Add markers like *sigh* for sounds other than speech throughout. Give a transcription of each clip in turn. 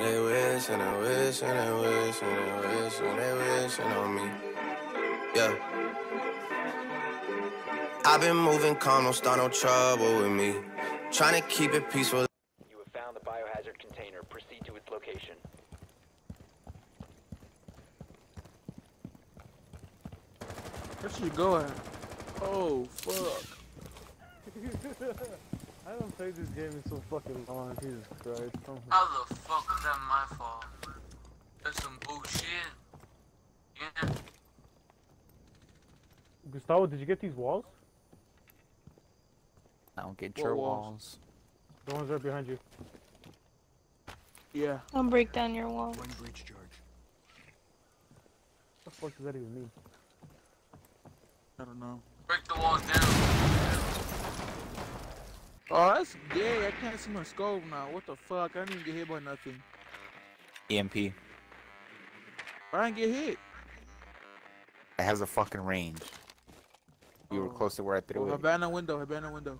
they wish and they wish and they wish and they wish and they wishing on me. Yeah. I've been moving calm, don't start no trouble with me. Trying to keep it peaceful. You have found the biohazard container. Proceed to its location. Where should you go at? Oh, fuck. I haven't played this game in so fucking long. Jesus Christ. Oh, How the fuck is that my fault? That's some bullshit. Yeah. Gustavo, did you get these walls? I don't get What your walls? walls. The ones right behind you. Yeah. I'll break down your wall. What the fuck does that even mean? I don't know. Break the walls down. Oh, that's gay. I can't see my scope now. What the fuck? I didn't even get hit by nothing. EMP. It I didn't get hit. It has a fucking range. You were close to where I threw Oh, it. Havana window. Havana window.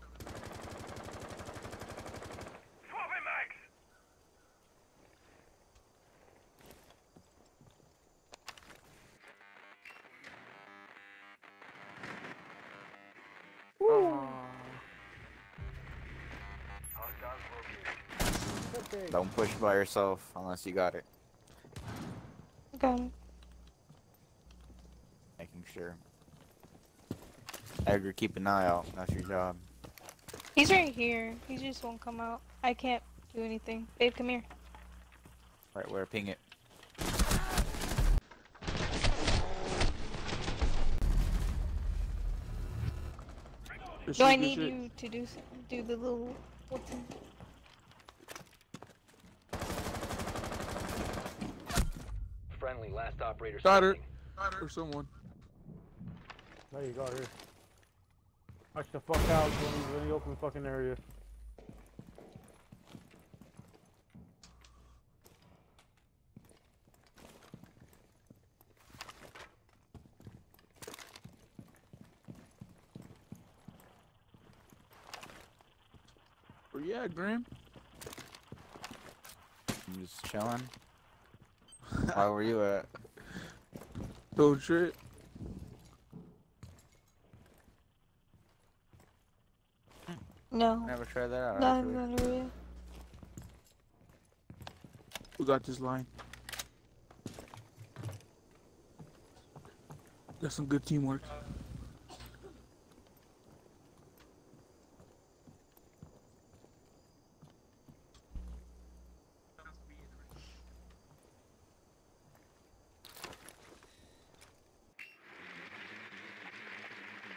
Don't push by yourself unless you got it. Got it. Making sure. Edgar, keep an eye out. That's your job. He's right here. He just won't come out. I can't do anything. Babe, come here. Right where? Ping it. Good Do I need shit. you to do do the little what's in Friendly, last operator Got her. standing. Or someone. There you go, here. Watch the fuck out when he's in the open fucking area. Where you at, Graham? I'm just chilling. *laughs* How were you at? Oh shit. No. Never tried that out. Not actually. in that area. We got this line. Got some good teamwork.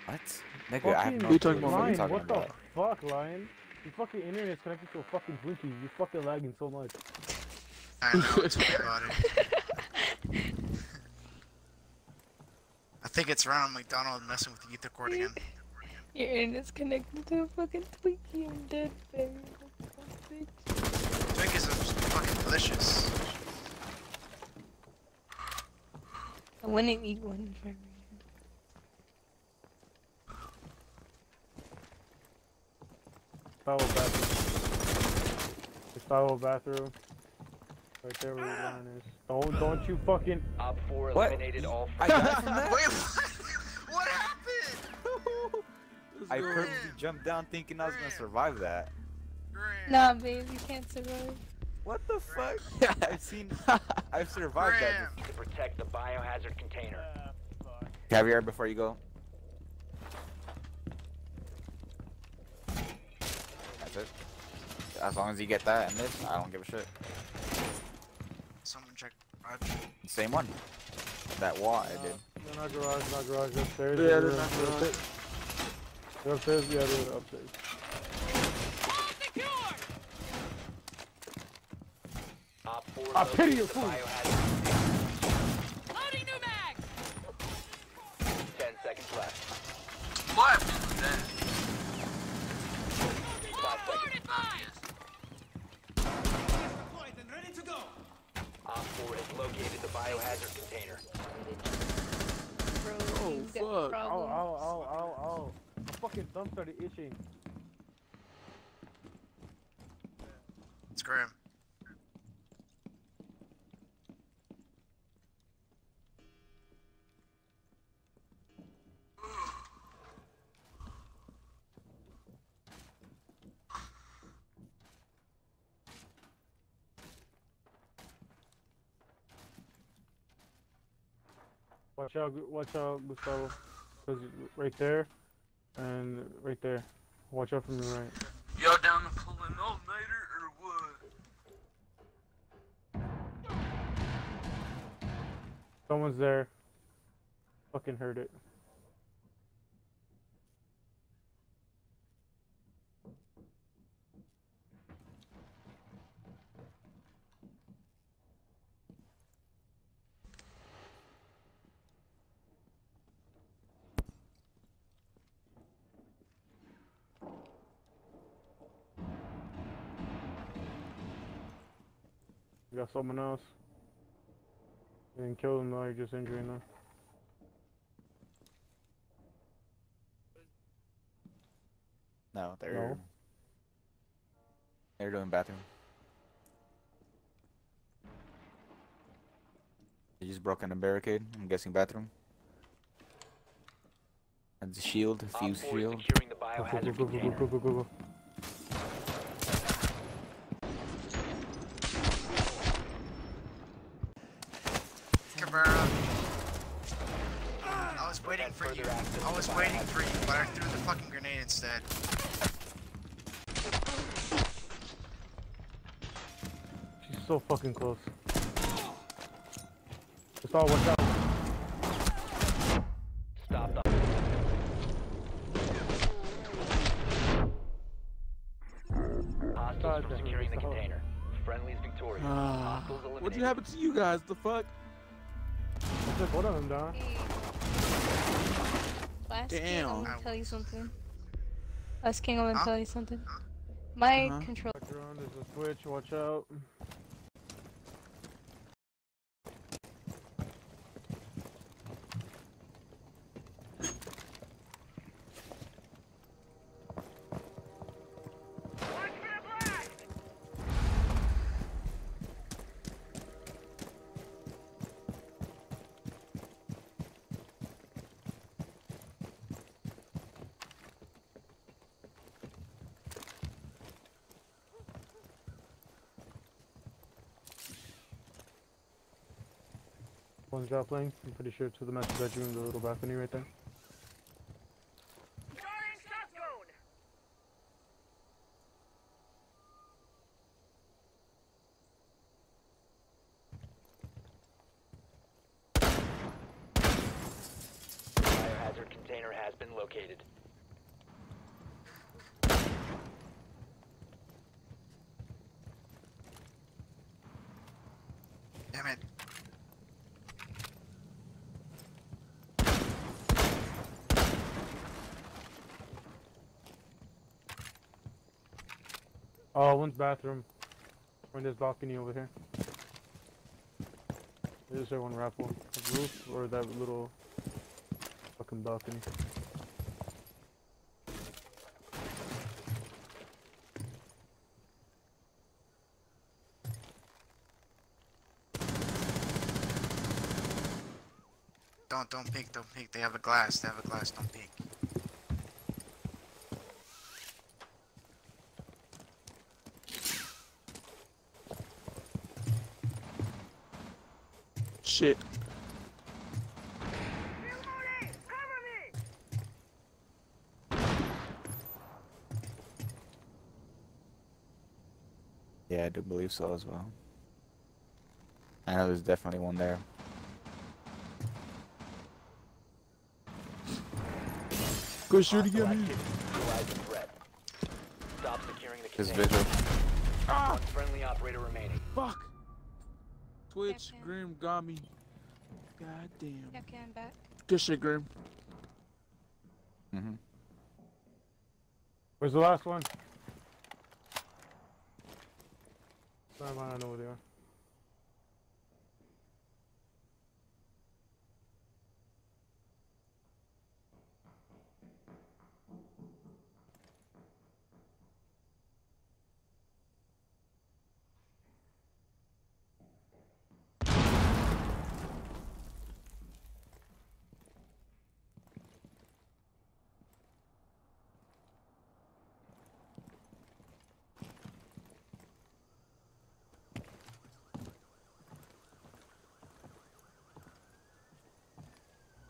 What? Nigga, I have no We clue what about- you're Lion, talking what the about. Fuck, Lion? Your fucking internet's connected to a fucking Twinkie. You're fucking lagging so much. I know, tell me about it. I think it's Ronald McDonald messing with the ether cord again. Your internet's connected to a fucking Twinkie. I'm dead, baby. Twinkies are fucking delicious. I wouldn't eat one for me. Gustavo bathroom. Gustavo bathroom. Right there where your line is. Don't, don't you fucking. Op 4 What? eliminated all I friendly. got from *laughs* that. Wait, what? *laughs* What happened? I purposely jumped down thinking I was gonna survive that. Graham. Nah, babe, you can't survive. What the fuck? *laughs* I've seen. I've survived Graham. that. to protect the biohazard container. Ah, before. Caviar before you go. That's it. As long as you get that and this, I don't give a shit. Someone check garage. Same one. That wall I did. No, not garage, not garage. Upstairs. Yeah, they're they're not garage. They're upstairs. Yeah, they're upstairs. 4 I pity located your food. started itching. It's grim. Watch out, watch out, Gustavo. Cause right there and right there. Watch out from the right. Y'all down to pull an all-nighter or what? Someone's there. Fucking heard it. You got someone else. You didn't kill them though, you're just injuring them. No, they're No. they're doing bathroom. They just broke in a barricade. I'm guessing bathroom. And the shield, fuse 4 is shield. securing the Go, go, biohazard go, go, go, container. go, go, go, go. Cabrera. I was waiting for you. I was waiting for you, but I threw the fucking grenade instead. She's so fucking close. Gustavo, watch out. Stop the Hostiles God from damn it, securing the container. Friendly victorious. Ah, what'd you happen to you guys? The fuck? I took one of them down. Hey. Last King, Damn. I'm gonna tell you something. Last King, I'm gonna Huh? tell you something. My Uh-huh. control. Watch around, a switch, watch out. One's got. I'm pretty sure it's to the master bedroom, the little balcony right there. Biohazard container has been located. Damn it. Oh, one's bathroom. Or in this balcony over here. There's there one raffle. The roof or that little fucking balcony. Don't don't peek, don't peek. They have a glass. They have a glass. Don't peek. Shit. Yeah, I do believe so as well. I know there's definitely one there. Go shoot Hostile again. activity. Neutralize the threat. Stop securing the His container. vigil. One friendly operator remaining. Fuck. Twitch, Captain. Grim got me. God damn. Okay, I'm back. Good shit, Grim. Mm-hmm. Where's the last one? Sorry, man, I don't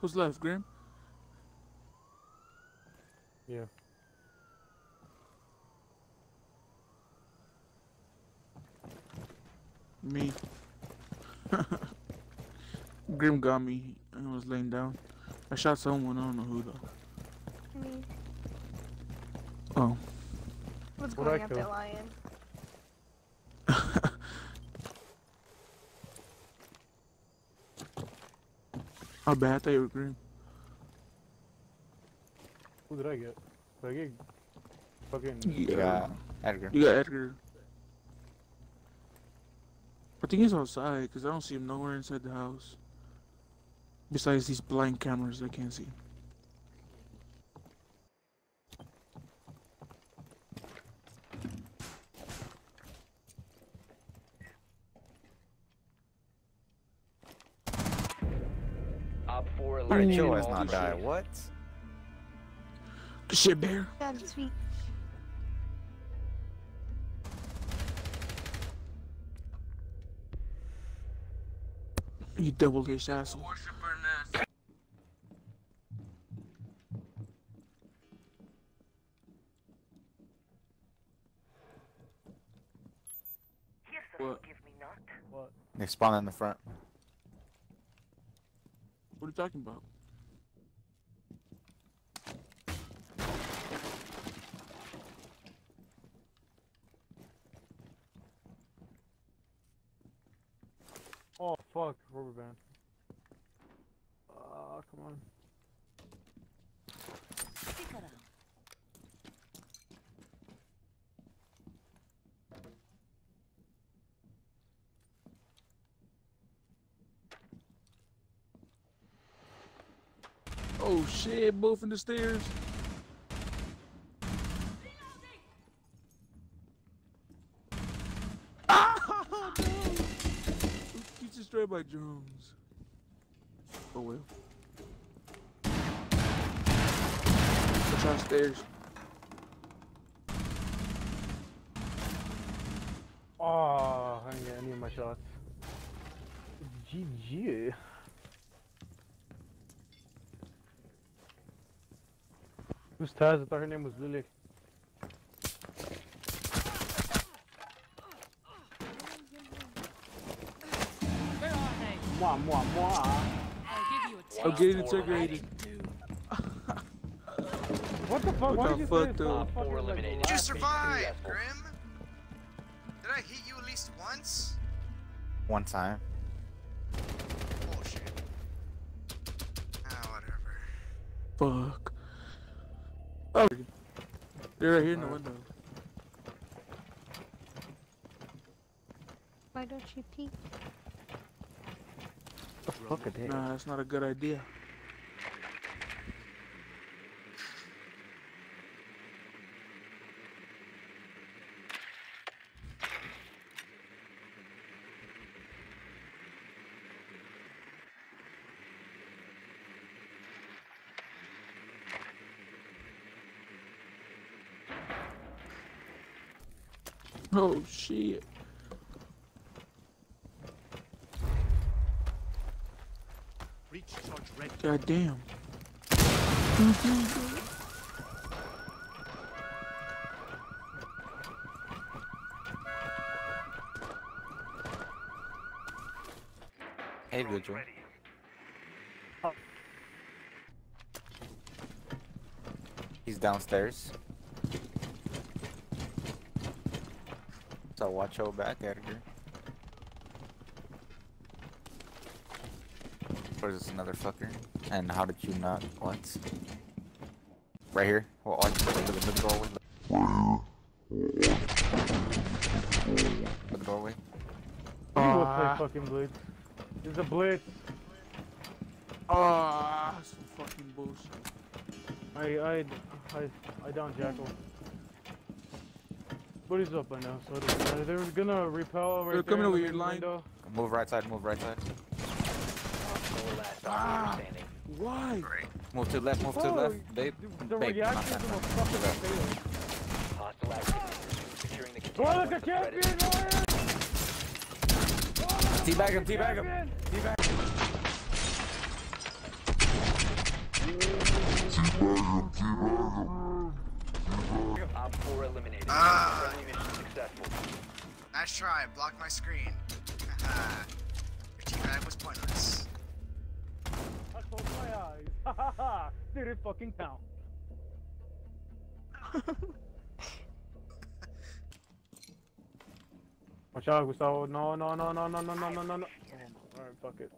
Who's left, Grim? Yeah. Me. *laughs* Grim got me and was laying down. I shot someone, I don't know who though. Me. Oh. What's What'd I going after kill? Lion? How bad I thought you were Grim. Who did I get? Did I get fucking You You got Edgar. You got Edgar. I think he's outside because I don't see him nowhere inside the house. Besides these blind cameras, I can't see. Op 4 Alright, eliminated Joe has all not died. friendlies. What? Shit, bear. God, sweet. You double H asshole. What? what? They spawn in the front. Talking about? Oh fuck, rubber band. Ah, come on. Shit, both in the stairs. Ah, *laughs* no. He's destroyed by drones. Oh well. Watch out stairs. Oh, I didn't get any of my shots. GG. Who's Taz? I thought her name was Lily. Mwah, mwah, mwah. I'm getting Op four integrated. What the fuck? What Why the did you fuck, say though? it's Four eliminated. Did you last- survive. Grim? Did I hit you at least once? One time. Bullshit. Ah, whatever. Fuck. Oh, they're right here in the window. Why don't you peek? the fuck are they? Nah, that's not a good idea. Oh shit. God damn. Hey, Vigil. He's downstairs. So watch out back, Edgar. Where's this another fucker? And how did you not? What? Right here. Well, watch look at the, look at the doorway. The doorway. You will Ah. play fucking blitz. There's a blitz. Ah, some fucking bullshit. I I I I down Jackal. But up by now, so it. They were gonna repel right They're coming in over the your line. window. Move right side. Move right side. Four last Ah. operator standing. Why? Move to left. Move to Oh, left, babe. The, the Babe, reaction that to a fucking Left. Hostile activity. Securing the Oh, look once at the threat champion! Ryan! Teabag him. Teabag him. Teabag him. Ah. Friendly mission successful. Nice try. Block my screen. Haha. *laughs* Your teammate was pointless. I closed my eyes. Ha ha ha. Did it fucking count? *laughs* Watch out, Gustavo. No, no, no, no, no, no, no, no, no, no. Oh, Alright, fuck it.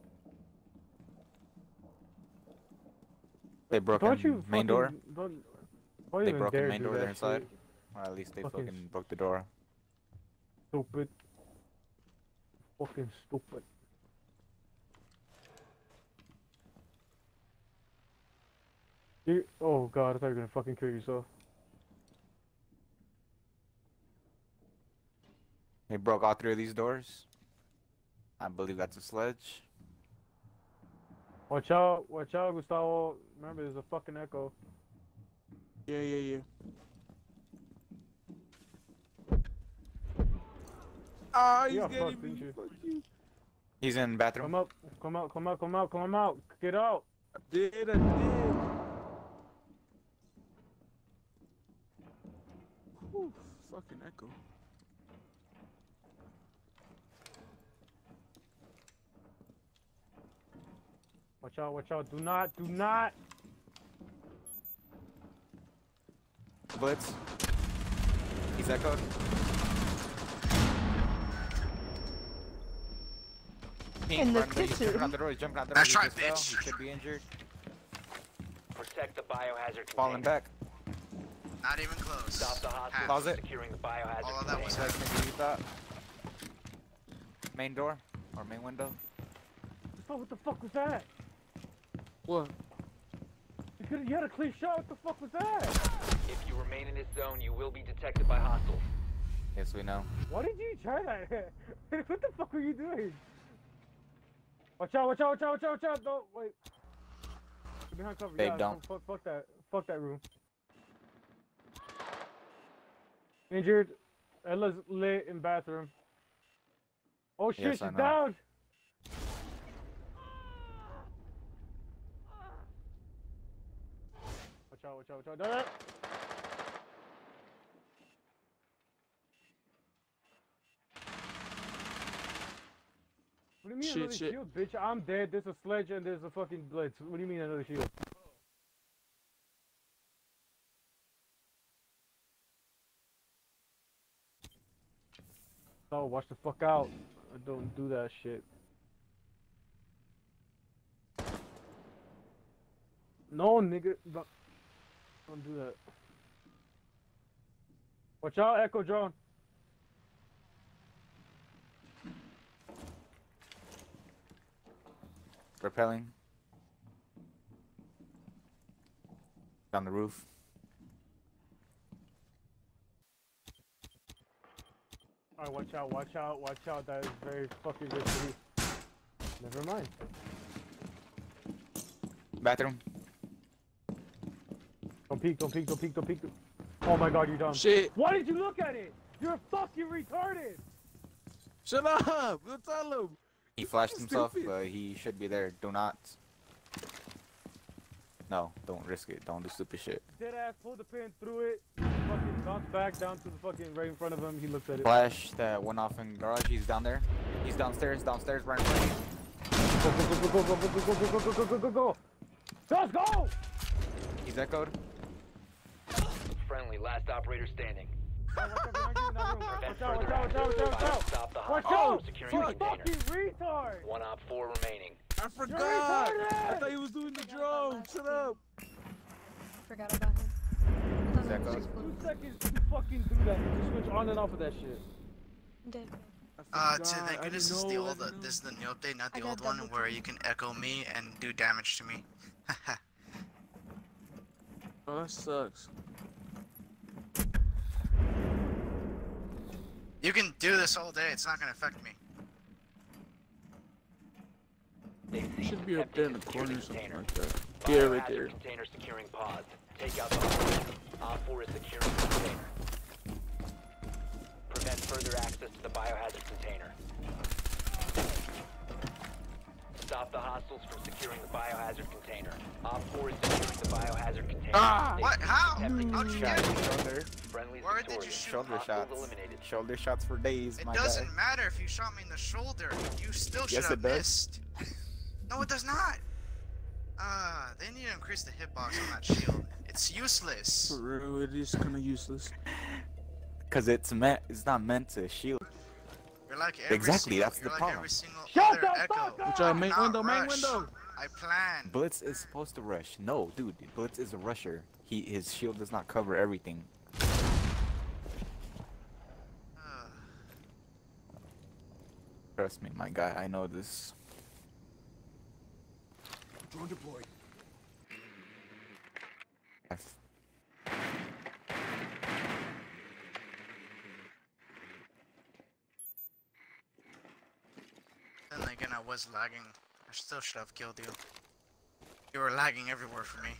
They broke Don't you main door. Don't, don't They broke in dare main door. They're inside. shit. Or at least they Fucking fucking broke the door. Stupid. Fucking stupid. You, oh god, I thought you were gonna fucking kill yourself. They broke all three of these doors. I believe that's a sledge. Watch out, watch out, Gustavo. Remember, there's a fucking echo. Yeah, yeah, yeah. Ah, he's Yeah, getting fuck, me. Fuck you. He's in the bathroom. Come up, come out, come out, come out, come out. Get out. I did, I did. Whew, fucking echo. Watch out, watch out. Do not, do not. Blitz. He's echoed. Pink, In the run, he's kitchen. jumping out the door. He's jumping out the door. Nice He try, just fell. bitch. He should be injured. Protect the biohazard Falling container. back. Not even close. Stop the hospital. Half. Closet. securing the biohazard All of that was container. Like maybe you thought. Main door or main window. Gustavo, what the fuck was that? What? You, could, you had a clean shot. What the fuck was that? If you remain in this zone, you will be detected by hostiles. Yes, we know. Why did you try that? *laughs* what the fuck were you doing? Watch out, watch out, watch out, watch out, watch out. No, wait. Get behind cover. Babe, yeah, don't. Fuck, fuck that. Fuck that room. Injured. Ella's lit in bathroom. Oh shit, Yes, she's down. Watch out, watch out, watch out. No, do you mean Shit, another shit. shield, bitch? I'm dead. There's a sledge and there's a fucking blitz. What do you mean another shield? Oh, watch the fuck out. I don't do that shit. No, nigga. Don't do that. Watch out, Echo Drone. Repelling. Down the roof. Alright, watch out, watch out, watch out. That is very fucking risky. Never mind. Bathroom. Don't peek, don't peek, don't peek, don't peek. Oh my god, you're dumb. Shit. Why did you look at it? You're fucking retarded. Shut up. Don't tell him. He flashed himself, but he should be there. Do not. No, don't risk it. Don't do stupid shit. Dead ass pulled the pin through it. Fucking bounced back down to the fucking right in front of him. He looked at it. Flash that went off in garage. He's down there. He's downstairs. Downstairs, right in front. Go, go, go, go, go, go, go, go, go, go, go, go, go, go. Let's go! He's echoed. Friendly, last operator standing. Watch out you in that room. Prevent Watch out, watch out, watch out, watch out. Stop the Watch hostage out! securing You the container. fucking retard! One op four remaining. I forgot. I thought he was doing the drone. Shut up. Forgot about him. I thought it was Echo. just Two seconds to fucking do that. You switch on and off of that shit. Dead. I Uh, to I thank goodness this is the old, didn't this is the new update, not the old one, double where you can echo me and do damage to me. *laughs* Oh, that sucks. You can do this all day, it's not gonna affect me. They should be up there in the corner or secure something like that. Yeah, right Biohazard there. Container securing pods. Take out the hostage. Op 4 is securing the container. Prevent further access to the biohazard container. Stop the hostiles from securing the biohazard container. Op 4 is securing the biohazard container. Ah! Stay What? How? Attempting to How'd you get? Shoulder, Friendly's Where did you shoot? shoulder shots. eliminated. Shoulder shots for days, It my doesn't guy. matter if you shot me in the shoulder. You still should Yes, have it does. missed. *laughs* No, it does not. Ah, they need to increase the hitbox on that shield. It's useless. For real, it is kind of useless. *laughs* Cause it's meant, it's not meant to shield. You're like every Exactly, single, that's the like problem. Shut the fuck up! Which uh, main Not window, main window. I plan. Blitz is supposed to rush. No, dude, Blitz is a rusher. He his shield does not cover everything. Ugh. Trust me, my guy. I know this. Drone deployed. I've- Then again, I was lagging. I still should have killed you. You were lagging everywhere for me.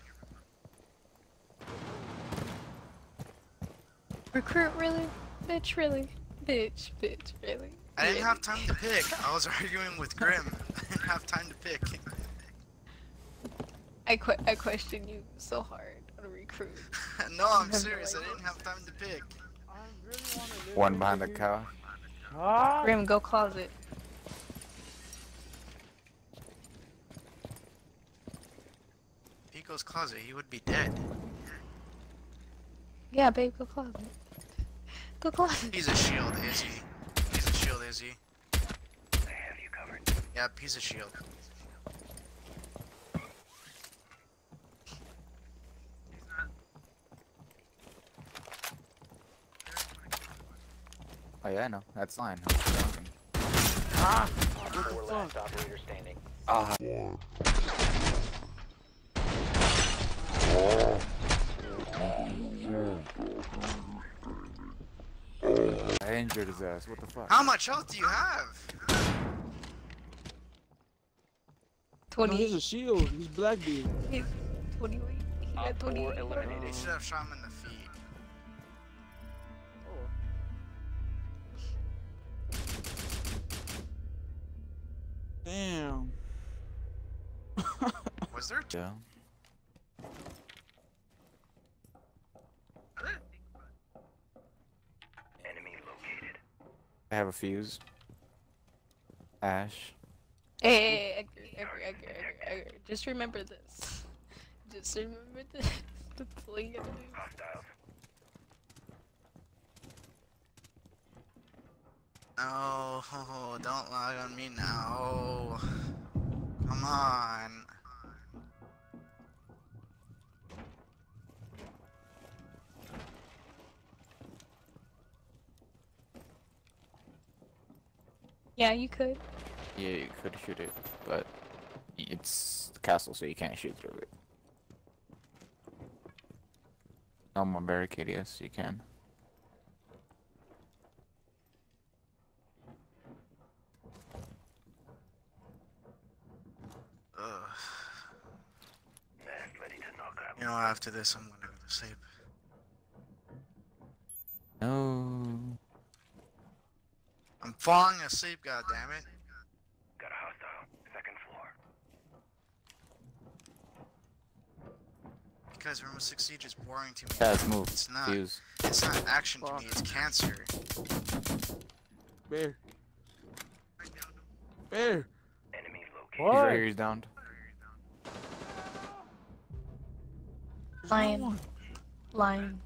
Recruit, really? Bitch, really? Bitch, bitch, really? I didn't Really? *laughs* *laughs* have time to pick. *laughs* I was arguing with Grim. I didn't have time to pick. I, que- I question you so hard on a recruit. no, I'm serious. I didn't have time to pick. Really One behind the here. cow. Ah! Grim, go closet. Pico's closet, he would be dead. Yeah, babe, go closet. Go closet. He's a shield, is he? He's a shield, is he? I have you covered. Yep, he's a shield. Oh yeah, I know. That's fine. Ah! Op 4 last operator standing. Ah. I injured his ass. What the fuck? How much health do you have? No, he's a shield. He's Blackbeard. He's 28. He got 4 28. eliminated. You should have shot him in the feet. Damn. *laughs* Was there two? Yeah. I have a fuse. Ash. Hey, hey, hey, Edgar. Just remember this. Just remember *laughs* this. That's all you gotta do. No, *laughs* don't lie on me now. Come on. Yeah, you could. Yeah, you could shoot it, but it's the castle, so you can't shoot through it. Normal barricade, yes, you can. Ugh. You know, after this, I'm gonna go to sleep. No. I'm falling asleep, goddammit. Got a hostile. Second floor. Because Rainbow Six Siege is boring to me. Fast move. It's not. Fuse. It's not action to me, it's cancer. Bear. Bear. Enemy located. He's What? right here, he's downed. There's no Lion.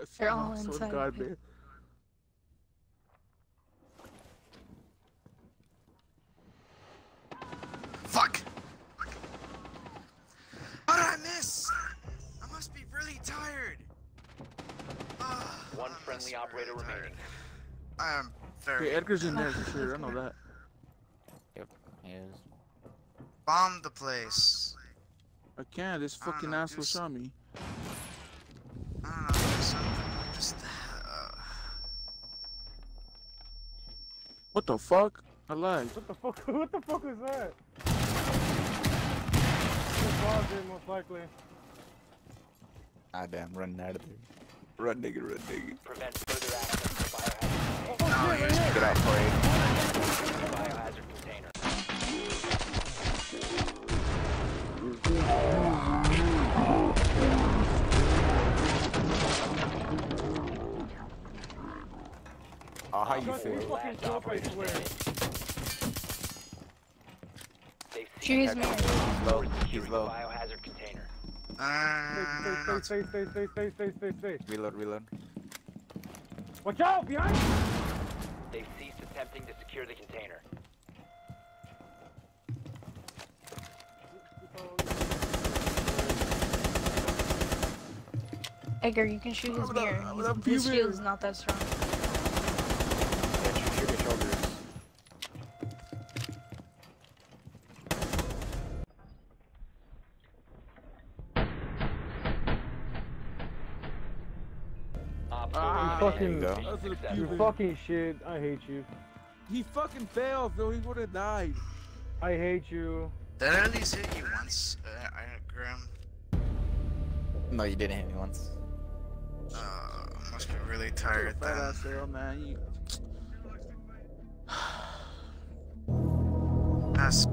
I They're all like- swear to inside. God, Bear. Fuck! How did I miss? I must be really tired. Ugh, One I must friendly operator really remaining. I am very. Okay, Edgar's in there for sure. I know that. Yep, he is. Bomb the place. I can't. This fucking know, asshole do shot me. I don't know, do something. Just. Uh, What the fuck? I lied. What the fuck? *laughs* What the fuck was that? The closet, most likely. Ah, damn, running out of there. Run, nigga, run, nigga. Prevent further access to biohazard Oh, No, shit, you're right here. Good out, Oh, how you Trust feel? fucking dope, I swear. They've She's seized married. He's low. We're He's low. biohazard container. Uh, Stay, stay, stay, stay, stay, stay, stay, stay. Reload, reload. Watch out, behind you! They've ceased attempting to secure the container. Edgar, you can shoot his What mirror. His, up, is not that strong. Fucking- There you That's Mission. You fucking shit. I hate you. He fucking failed, though. He would have died. I hate you. did I at least hit you once, uh, I, Grim? No, you didn't hit me once. Uh, must be really tired Fat then. ass arrow, man. You... That's